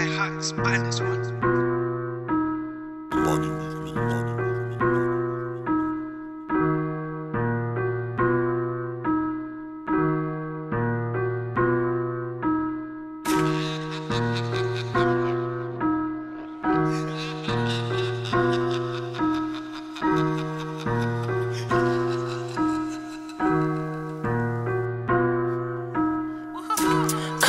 My heart's bandits one.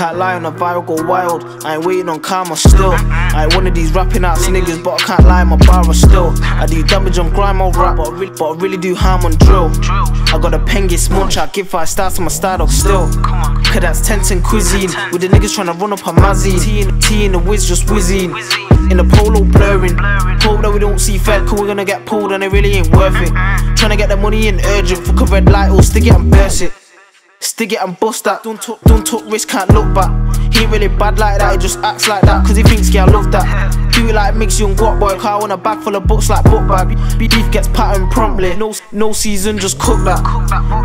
I can't lie on a viral go wild. I ain't waiting on karma still. I ain't one of these rapping ass niggas, but I can't lie, my bar is still. I do damage on grime, I'll rap, but I really, but I really do harm on drill. I got a pengis munch, I give five stars to my style still. Cause that's 10/10 cuisine. With the niggas trying to run up a mazzy. T in, T in the whiz just whizzing. In the polo blurring. Hope that we don't see fed, cause we're gonna get pulled and it really ain't worth it. Trying to get the money in urgent, fuck a red light or stick it and burst it. Stick it and bust that. Don't talk, don't talk risk, can't look back. He ain't really bad like that, he just acts like that, cause he thinks, yeah, I love that. Do it like mix young guap boy, car on a bag full of books like book bag. Beef gets patterned promptly. No, no season, just cook that.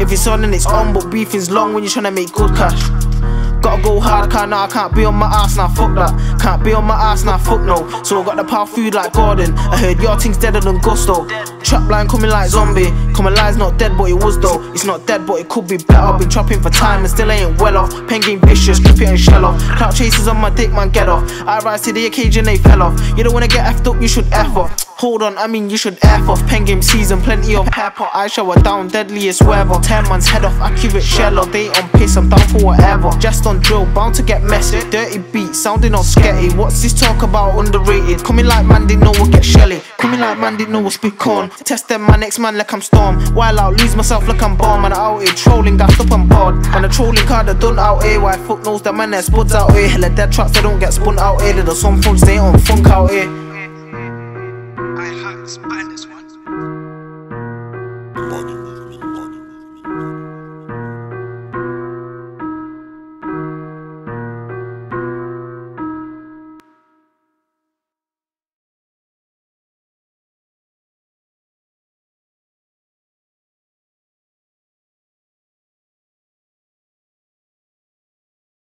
If it's on, then it's on, but beefing's long when you're trying to make good cash. Gotta go hard, can't now I can't be on my ass now, fuck that. Can't be on my ass now, fuck no. So I got the power food like Gordon. I heard your thing's deader than Gusto. Trap line coming like zombie. Coming lies not dead, but it was though. It's not dead, but it could be better. Been trapping for time and still ain't well off. Pen game vicious, clip it and shell off. Clout chasers on my dick, man, get off. I rise to the occasion, they fell off. You don't wanna get effed up, you should F off. Hold on, I mean you should F off. Pen game season, plenty of pepper. I shower down, deadliest weather. Ten man's head off, accurate shell off. They on piss, I'm down for whatever. Just on drill, bound to get messy. Dirty beat, sounding all sketty. What's this talk about underrated? Coming like man didn't know what get shelly. Coming like man didn't know what speak on. Test them, my next man like I'm Storm. While I'll lose myself like I'm bomb. And I out here trolling, gassed up on board. And a trolling card, I done out here. Why fuck knows that man that spuds out here? Hella dead tracks, they don't get spun out here. There's some punch, they on funk out here.